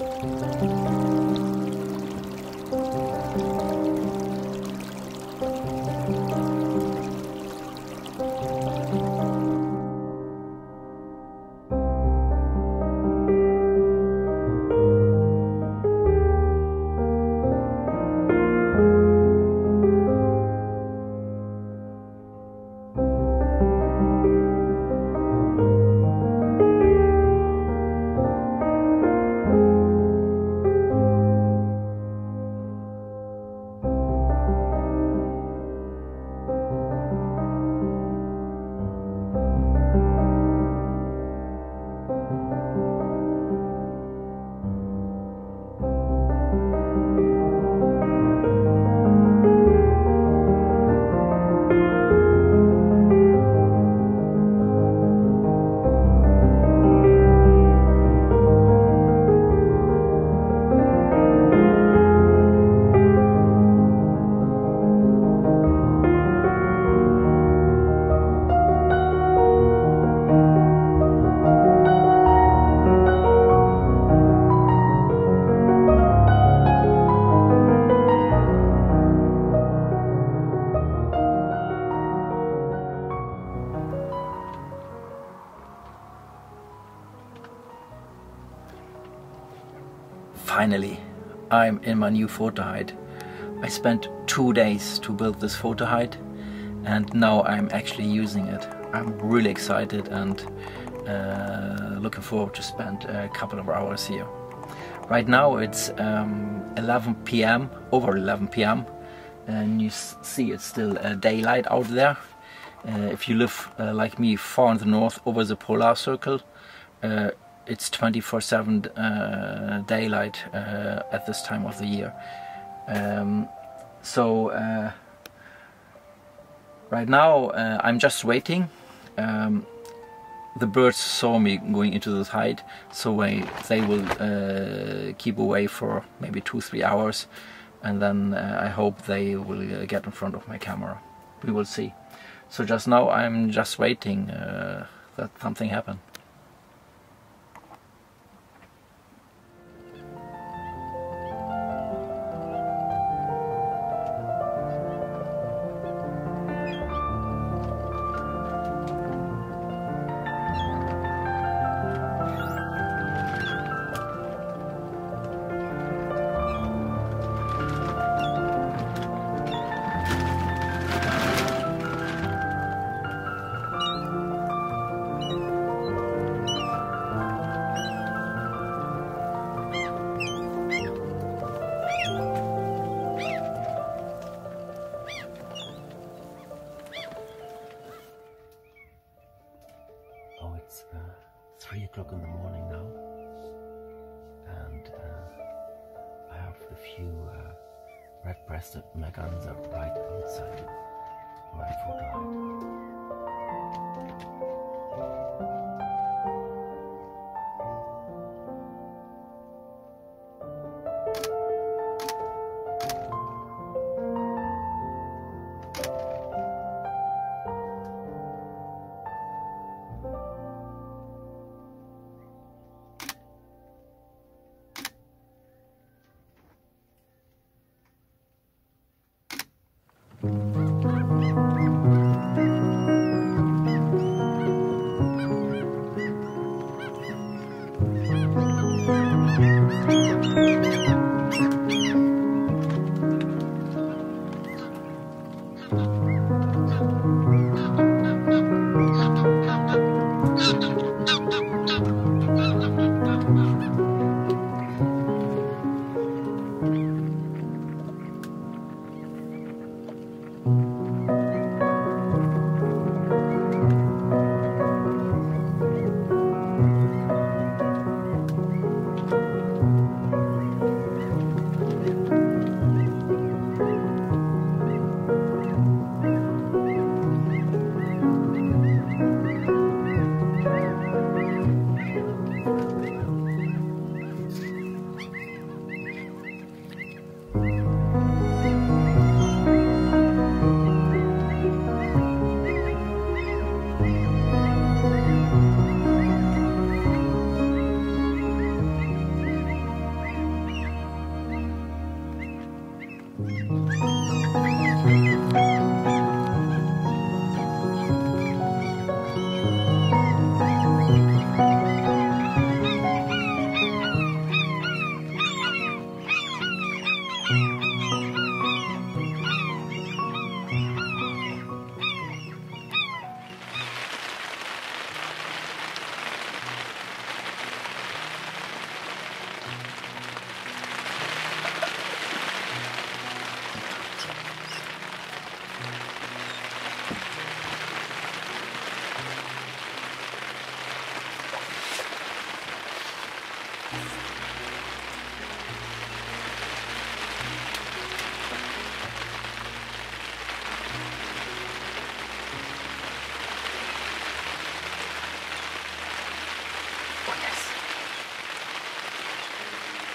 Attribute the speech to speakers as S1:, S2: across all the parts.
S1: Música Finally, I'm in my new photo hide. I spent two days to build this photo hide and now I'm actually using it. I'm really excited and uh, looking forward to spend a couple of hours here. Right now it's um, 11 p.m., over 11 p.m. and you see it's still uh, daylight out there. Uh, if you live uh, like me far in the north over the polar circle, it's 24/7 uh, daylight uh, at this time of the year. Um, so uh, right now uh, I'm just waiting. Um, the birds saw me going into this hide, so I, they will uh, keep away for maybe two three hours, and then I hope they will get in front of my camera. We will see. So just now I'm just waiting that something happen. O'clock in the morning now, and uh, I have a few uh, red-breasted merganser right outside my photo hide. Mm-hmm.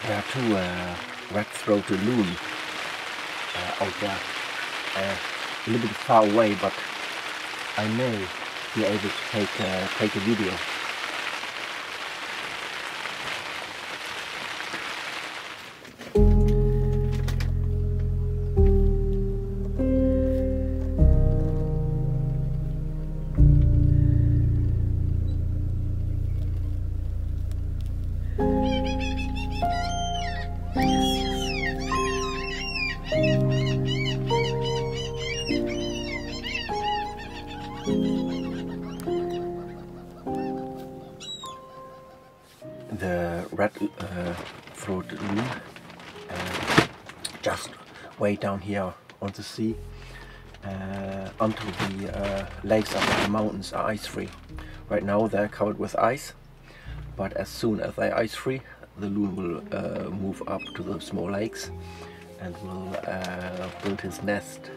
S1: There are two uh, red-throated loon uh, out there, uh, a little bit far away, but I may be able to take uh, take a video. Uh, just way down here on the sea uh, until the uh, lakes up the mountains are ice free. Right now they're covered with ice, but as soon as they're ice free, the loon will uh, move up to the small lakes and will uh, build his nest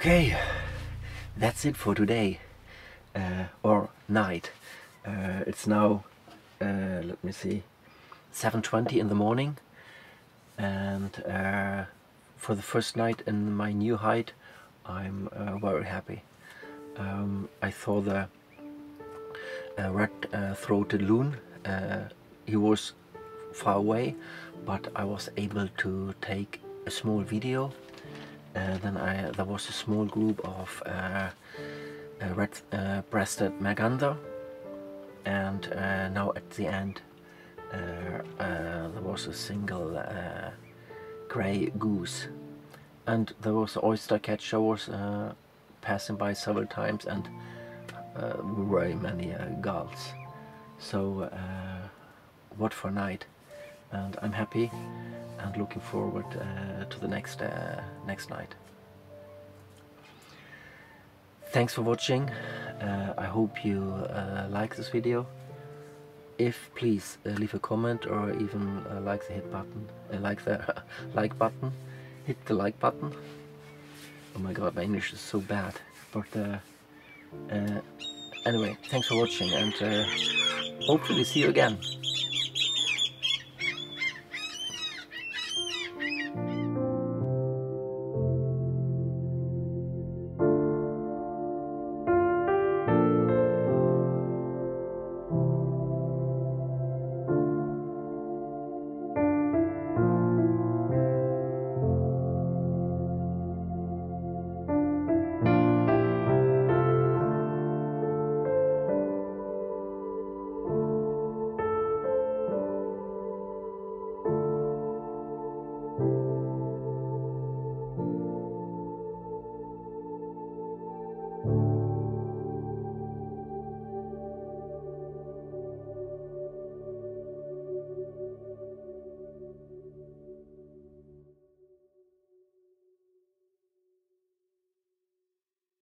S1: Okay, that's it for today, uh, or night. Uh, it's now, uh, let me see, 7.20 in the morning, and uh, for the first night in my new hide, I'm uh, very happy. Um, I saw the uh, red-throated loon. he was far away, but I was able to take a small video uh, then I, there was a small group of uh, uh red-breasted uh, merganser and uh, now at the end there was a single grey goose. And there was an oyster catcher was passing by several times and very many gulls. So what for night and I'm happy and looking forward uh, to the next uh, next night. Thanks for watching. Uh, I hope you uh, like this video. If please uh, leave a comment or even uh, like the hit button, like the like button, hit the like button. Oh my god, my English is so bad. But
S2: anyway, thanks for watching and hopefully see you again.